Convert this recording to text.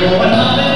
What happened?